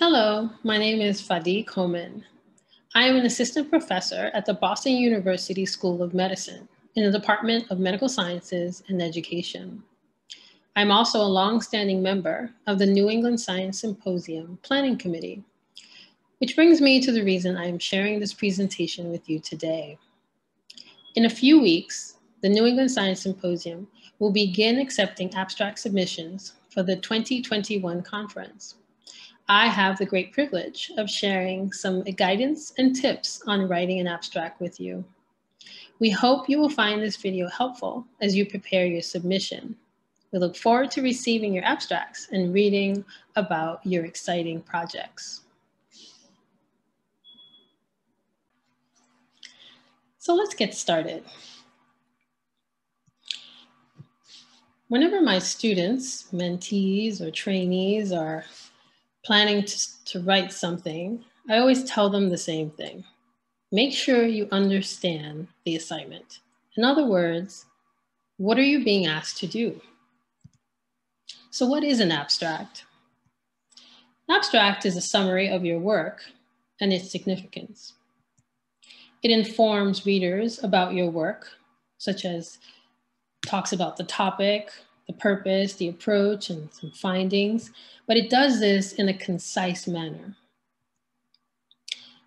Hello, my name is Fadi Komen. I am an assistant professor at the Boston University School of Medicine in the Department of Medical Sciences and Education. I'm also a longstanding member of the New England Science Symposium Planning Committee, which brings me to the reason I am sharing this presentation with you today. In a few weeks, the New England Science Symposium will begin accepting abstract submissions for the 2021 conference. I have the great privilege of sharing some guidance and tips on writing an abstract with you. We hope you will find this video helpful as you prepare your submission. We look forward to receiving your abstracts and reading about your exciting projects. So let's get started. Whenever my students, mentees, or trainees are planning to, to write something, I always tell them the same thing. Make sure you understand the assignment. In other words, what are you being asked to do? So what is an abstract? An abstract is a summary of your work and its significance. It informs readers about your work, such as talks about the topic, the purpose, the approach, and some findings, but it does this in a concise manner.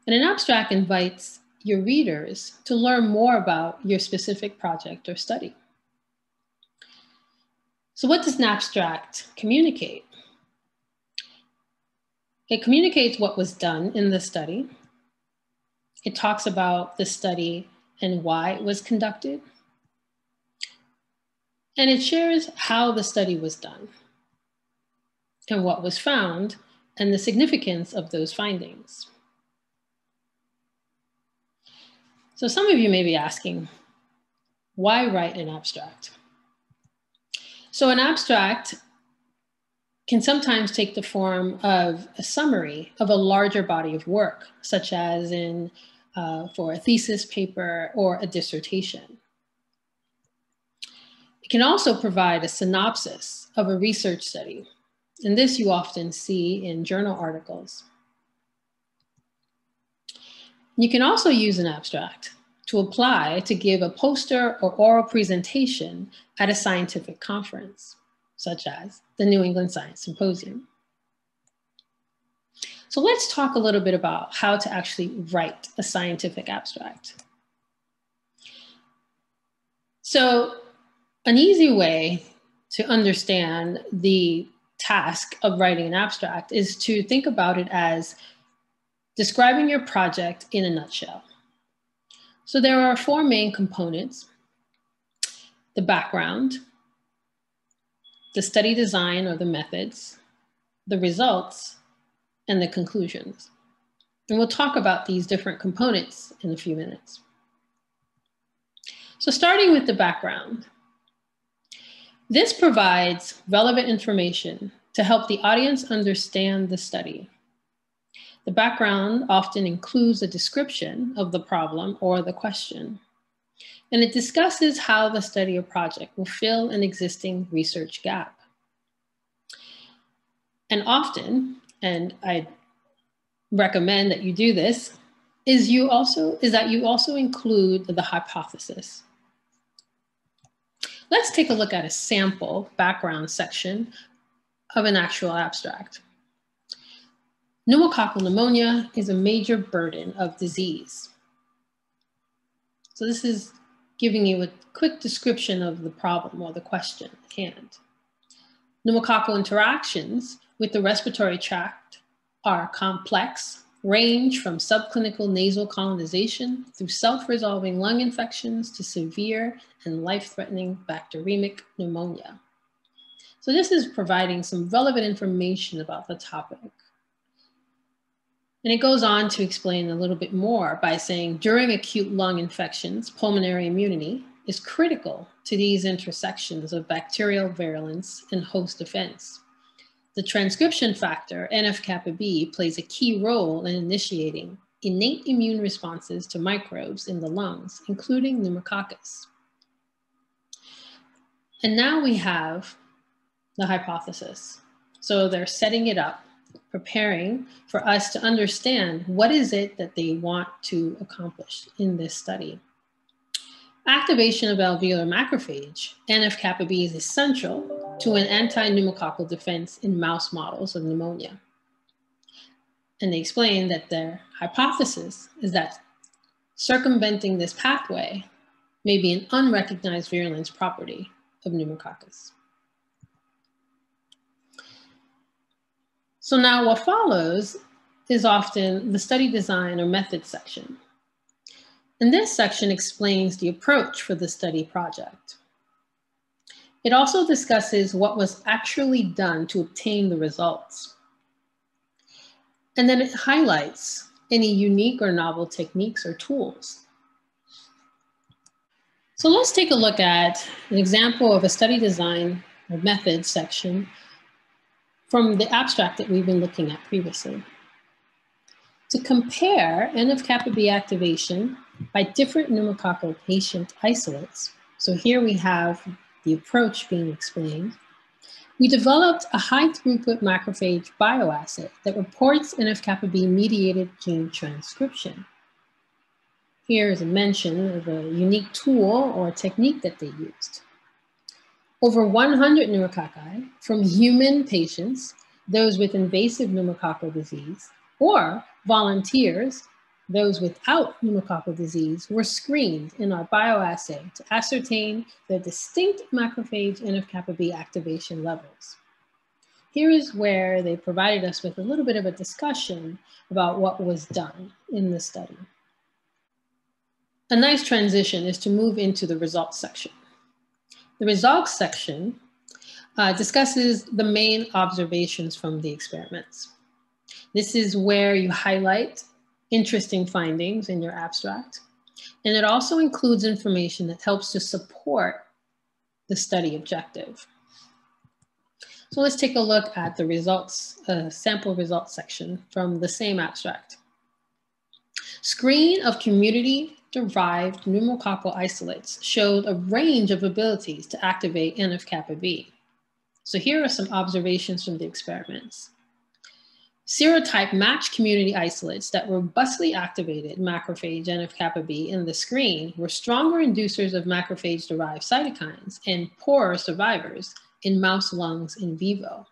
And an abstract invites your readers to learn more about your specific project or study. So what does an abstract communicate? It communicates what was done in the study. It talks about the study and why it was conducted and it shares how the study was done and what was found and the significance of those findings. So some of you may be asking, why write an abstract? So an abstract can sometimes take the form of a summary of a larger body of work, such as in uh, for a thesis paper or a dissertation can also provide a synopsis of a research study. And this you often see in journal articles. You can also use an abstract to apply to give a poster or oral presentation at a scientific conference, such as the New England Science Symposium. So let's talk a little bit about how to actually write a scientific abstract. So an easy way to understand the task of writing an abstract is to think about it as describing your project in a nutshell. So there are four main components, the background, the study design or the methods, the results, and the conclusions. And we'll talk about these different components in a few minutes. So starting with the background, this provides relevant information to help the audience understand the study. The background often includes a description of the problem or the question, and it discusses how the study or project will fill an existing research gap. And often, and I recommend that you do this, is you also is that you also include the hypothesis. Let's take a look at a sample background section of an actual abstract. Pneumococcal pneumonia is a major burden of disease. So this is giving you a quick description of the problem or the question at hand. Pneumococcal interactions with the respiratory tract are complex range from subclinical nasal colonization through self-resolving lung infections to severe and life-threatening bacteremic pneumonia. So this is providing some relevant information about the topic. And it goes on to explain a little bit more by saying during acute lung infections, pulmonary immunity is critical to these intersections of bacterial virulence and host defense. The transcription factor, NF-kappa B, plays a key role in initiating innate immune responses to microbes in the lungs, including pneumococcus. And now we have the hypothesis. So they're setting it up preparing for us to understand what is it that they want to accomplish in this study. Activation of alveolar macrophage, NF-kappa B is essential to an anti-pneumococcal defense in mouse models of pneumonia. And they explain that their hypothesis is that circumventing this pathway may be an unrecognized virulence property of pneumococcus. So now what follows is often the study design or method section. And this section explains the approach for the study project. It also discusses what was actually done to obtain the results. And then it highlights any unique or novel techniques or tools. So let's take a look at an example of a study design or method section from the abstract that we've been looking at previously. To compare NF-kappa B activation by different pneumococcal patient isolates, so here we have the approach being explained, we developed a high throughput macrophage bioassay that reports NF-kappa B mediated gene transcription. Here is a mention of a unique tool or technique that they used. Over 100 pneumococci from human patients, those with invasive pneumococcal disease, or volunteers, those without pneumococcal disease, were screened in our bioassay to ascertain the distinct macrophage NF-kappa B activation levels. Here is where they provided us with a little bit of a discussion about what was done in the study. A nice transition is to move into the results section. The results section uh, discusses the main observations from the experiments. This is where you highlight interesting findings in your abstract. And it also includes information that helps to support the study objective. So let's take a look at the results, uh, sample results section from the same abstract. Screen of community derived pneumococcal isolates showed a range of abilities to activate NF-kappa B. So here are some observations from the experiments. Serotype matched community isolates that robustly activated macrophage NF-kappa B in the screen were stronger inducers of macrophage-derived cytokines and poorer survivors in mouse lungs in vivo.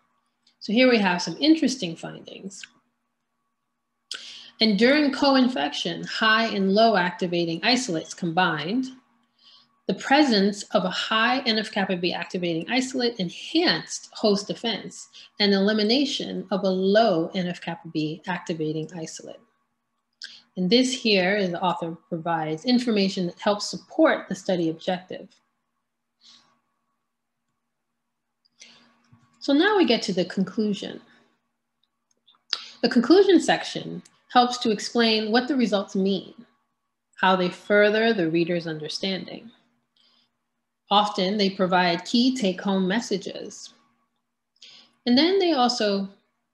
So here we have some interesting findings. And during co-infection, high and low activating isolates combined, the presence of a high NF-kappa B activating isolate enhanced host defense and elimination of a low NF-kappa B activating isolate. And this here, the author provides information that helps support the study objective. So now we get to the conclusion. The conclusion section helps to explain what the results mean, how they further the reader's understanding. Often they provide key take home messages. And then they also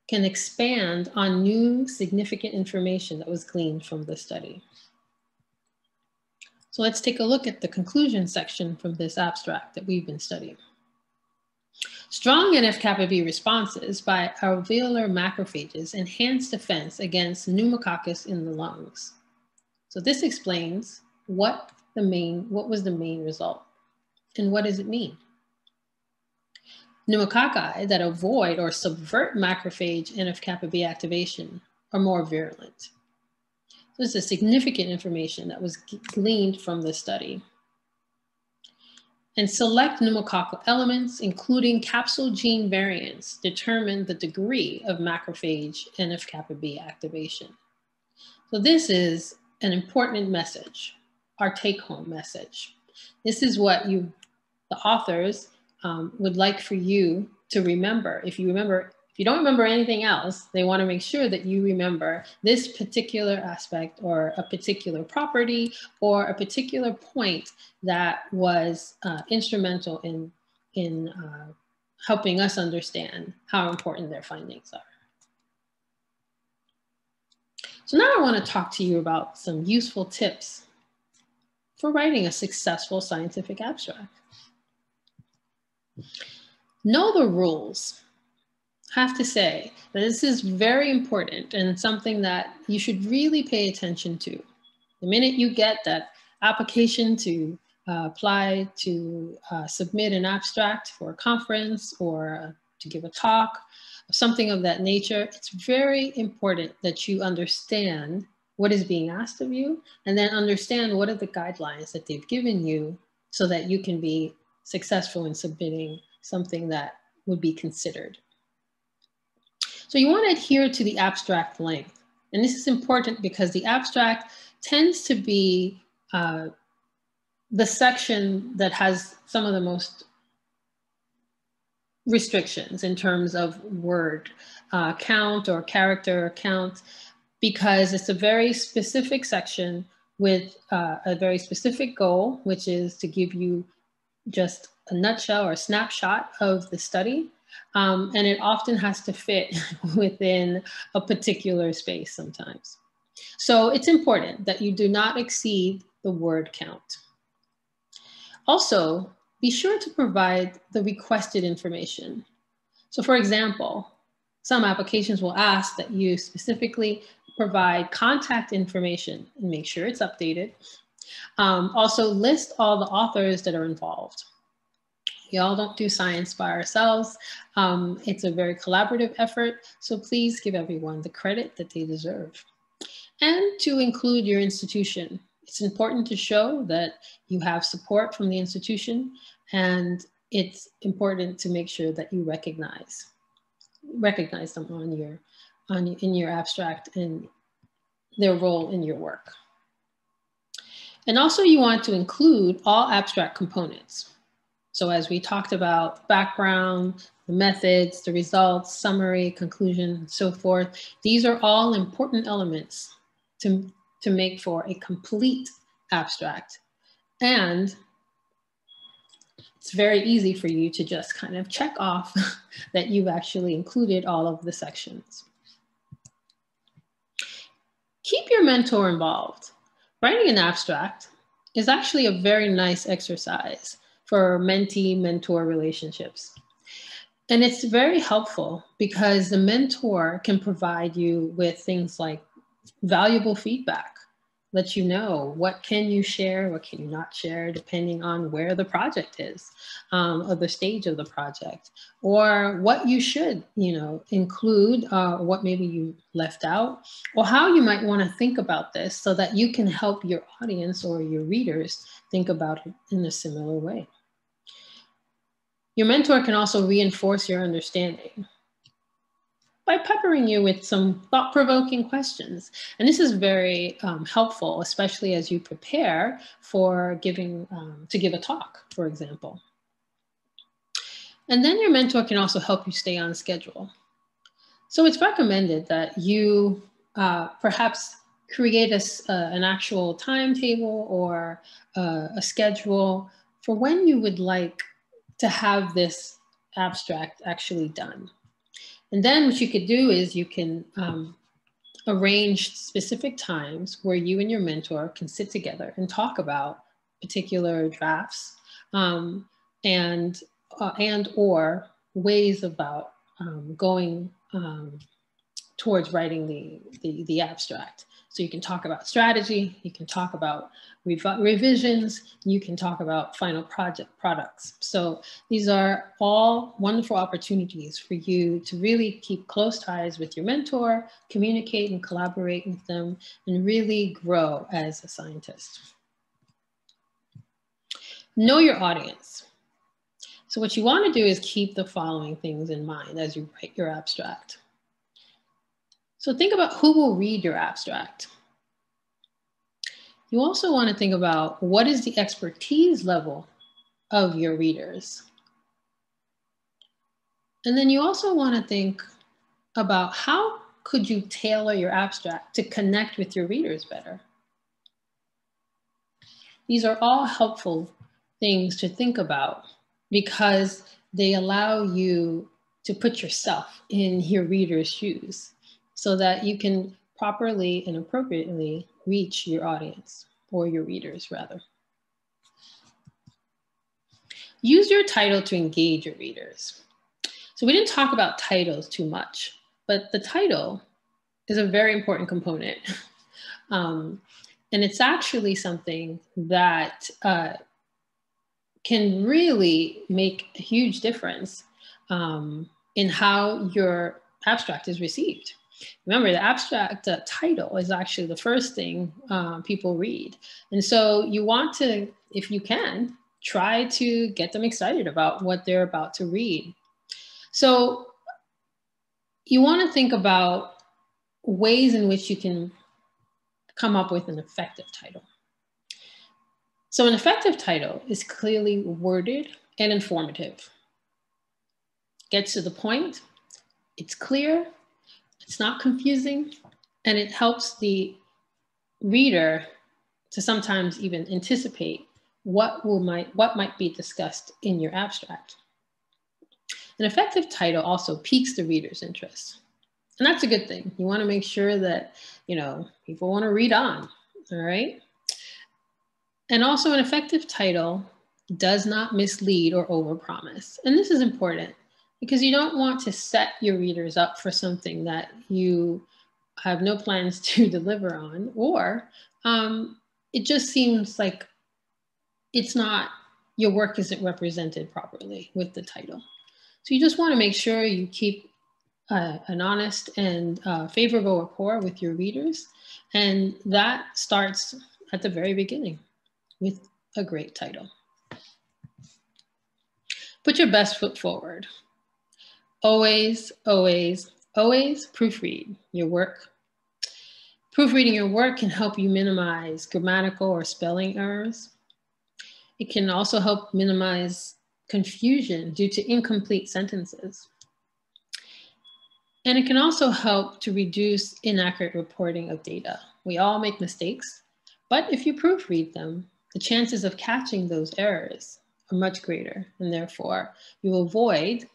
can expand on new significant information that was gleaned from the study. So let's take a look at the conclusion section from this abstract that we've been studying. Strong NF-kappa B responses by alveolar macrophages enhance defense against pneumococcus in the lungs. So this explains what the main, what was the main result and what does it mean? Pneumococci that avoid or subvert macrophage NF-kappa B activation are more virulent. This is significant information that was gleaned from this study and select pneumococcal elements, including capsule gene variants, determine the degree of macrophage NF-kappa B activation. So this is an important message, our take-home message. This is what you, the authors, um, would like for you to remember. If you remember if you don't remember anything else, they want to make sure that you remember this particular aspect or a particular property or a particular point that was uh, instrumental in, in uh, helping us understand how important their findings are. So now I want to talk to you about some useful tips for writing a successful scientific abstract. Know the rules have to say that this is very important and something that you should really pay attention to. The minute you get that application to uh, apply to uh, submit an abstract for a conference or to give a talk, something of that nature, it's very important that you understand what is being asked of you and then understand what are the guidelines that they've given you so that you can be successful in submitting something that would be considered. So you want to adhere to the abstract length. And this is important because the abstract tends to be uh, the section that has some of the most restrictions in terms of word uh, count or character count because it's a very specific section with uh, a very specific goal, which is to give you just a nutshell or a snapshot of the study. Um, and it often has to fit within a particular space sometimes. So it's important that you do not exceed the word count. Also, be sure to provide the requested information. So for example, some applications will ask that you specifically provide contact information and make sure it's updated. Um, also list all the authors that are involved. We all don't do science by ourselves. Um, it's a very collaborative effort, so please give everyone the credit that they deserve. And to include your institution. It's important to show that you have support from the institution and it's important to make sure that you recognize recognize them on your on in your abstract and their role in your work. And also you want to include all abstract components. So as we talked about background, the methods, the results, summary, conclusion, and so forth, these are all important elements to, to make for a complete abstract. And it's very easy for you to just kind of check off that you've actually included all of the sections. Keep your mentor involved. Writing an abstract is actually a very nice exercise for mentee-mentor relationships. And it's very helpful because the mentor can provide you with things like valuable feedback let you know what can you share, what can you not share, depending on where the project is um, or the stage of the project, or what you should, you know, include, uh, what maybe you left out, or how you might want to think about this so that you can help your audience or your readers think about it in a similar way. Your mentor can also reinforce your understanding by peppering you with some thought-provoking questions. And this is very um, helpful, especially as you prepare for giving, um, to give a talk, for example. And then your mentor can also help you stay on schedule. So it's recommended that you uh, perhaps create a, uh, an actual timetable or uh, a schedule for when you would like to have this abstract actually done. And then what you could do is you can um, arrange specific times where you and your mentor can sit together and talk about particular drafts um, and uh, and or ways about um, going um, towards writing the, the, the abstract. So you can talk about strategy, you can talk about rev revisions, you can talk about final project products. So these are all wonderful opportunities for you to really keep close ties with your mentor, communicate and collaborate with them, and really grow as a scientist. Know your audience. So what you want to do is keep the following things in mind as you write your abstract. So think about who will read your abstract. You also want to think about what is the expertise level of your readers. And then you also want to think about how could you tailor your abstract to connect with your readers better. These are all helpful things to think about because they allow you to put yourself in your reader's shoes so that you can properly and appropriately reach your audience or your readers rather. Use your title to engage your readers. So we didn't talk about titles too much, but the title is a very important component. Um, and it's actually something that uh, can really make a huge difference um, in how your abstract is received. Remember, the abstract uh, title is actually the first thing uh, people read. And so you want to, if you can, try to get them excited about what they're about to read. So you want to think about ways in which you can come up with an effective title. So an effective title is clearly worded and informative. Gets to the point, it's clear, it's not confusing, and it helps the reader to sometimes even anticipate what will might what might be discussed in your abstract. An effective title also piques the reader's interest. And that's a good thing. You want to make sure that, you know, people want to read on, all right? And also an effective title does not mislead or overpromise. And this is important because you don't want to set your readers up for something that you have no plans to deliver on, or um, it just seems like it's not, your work isn't represented properly with the title. So you just want to make sure you keep uh, an honest and uh, favorable rapport with your readers. And that starts at the very beginning with a great title. Put your best foot forward. Always, always, always proofread your work. Proofreading your work can help you minimize grammatical or spelling errors. It can also help minimize confusion due to incomplete sentences. And it can also help to reduce inaccurate reporting of data. We all make mistakes, but if you proofread them, the chances of catching those errors are much greater, and therefore you avoid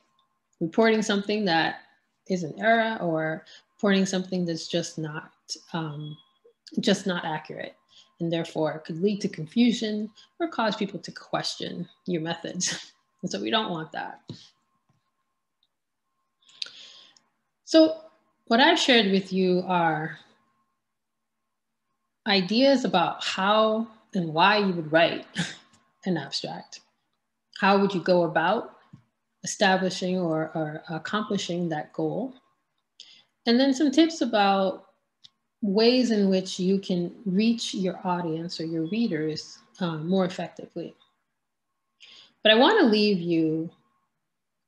reporting something that is an error or reporting something that's just not um, just not accurate and therefore could lead to confusion or cause people to question your methods. and so we don't want that. So what I've shared with you are ideas about how and why you would write an abstract. How would you go about establishing or, or accomplishing that goal? And then some tips about ways in which you can reach your audience or your readers um, more effectively. But I want to leave you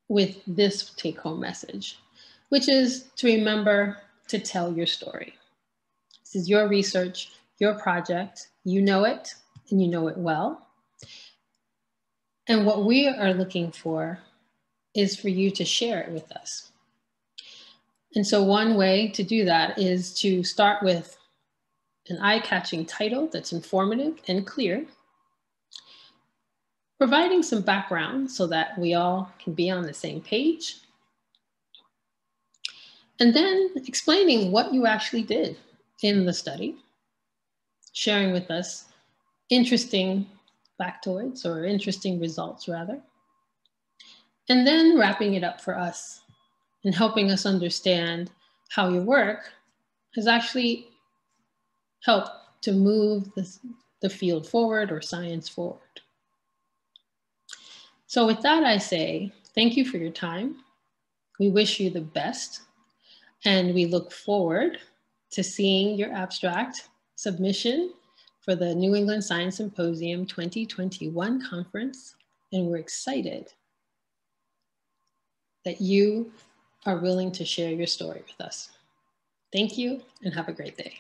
with this take home message, which is to remember to tell your story. This is your research, your project. You know it and you know it well. And what we are looking for is for you to share it with us. And so, one way to do that is to start with an eye catching title that's informative and clear, providing some background so that we all can be on the same page, and then explaining what you actually did in the study, sharing with us interesting factoids or interesting results, rather, and then wrapping it up for us and helping us understand how your work has actually helped to move the field forward or science forward. So with that, I say thank you for your time. We wish you the best and we look forward to seeing your abstract submission for the New England Science Symposium 2021 conference. And we're excited that you are willing to share your story with us. Thank you and have a great day.